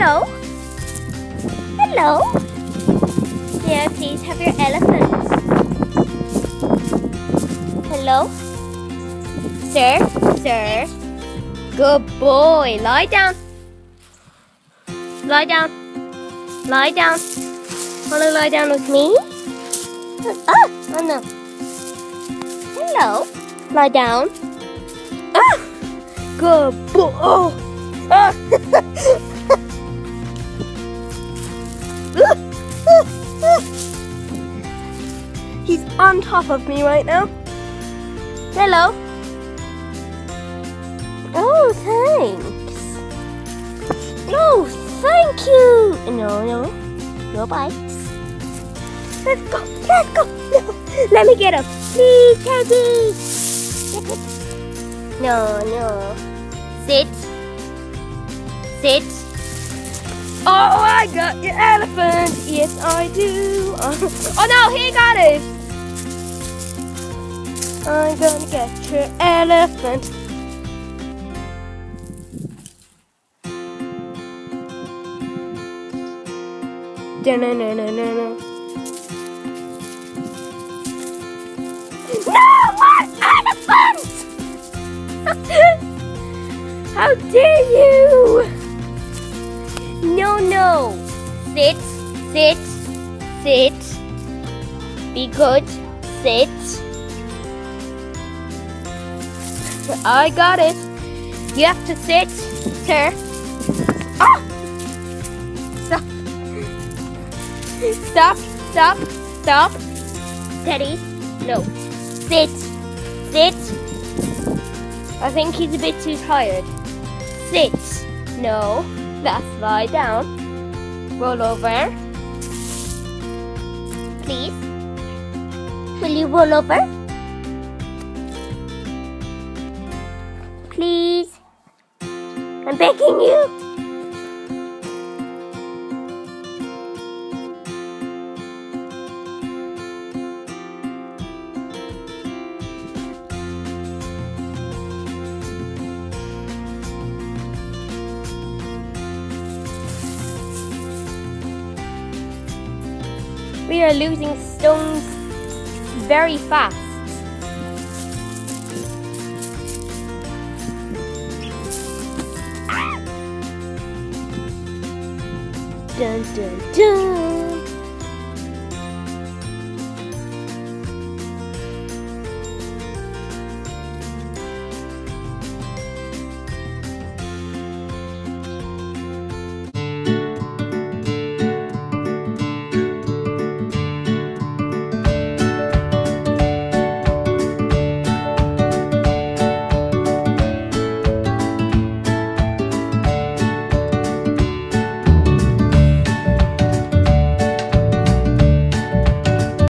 Hello. May I please have your elephant? Hello? Sir? Sir? Good boy. Lie down. Lie down. Lie down. Wanna lie down with me? Ah! Oh no. Hello. Lie down. Ah! Good boy. Oh. Ah. He's on top of me right now. Hello. Oh, thanks. No, thank you. No, no, no bites. Let's go. Let's go. No. Let me get him. Please, Teddy. No, no. Sit. Sit. Oh, I got your elephant. Yes, I do. Oh, no, he got it. I'm gonna get your elephant. Da-na-na-na-na-na. No, my elephant! How dare you! No, no. Sit, sit, sit. Be good. Sit. I got it. You have to sit, sir. Ah! Stop. Stop, stop, stop. Teddy, no. Sit, sit. I think he's a bit too tired. Sit. No. That's lie down. Roll over. Please. Will you roll over? Please. I'm begging you. We are losing stones very fast. Dun dun dun.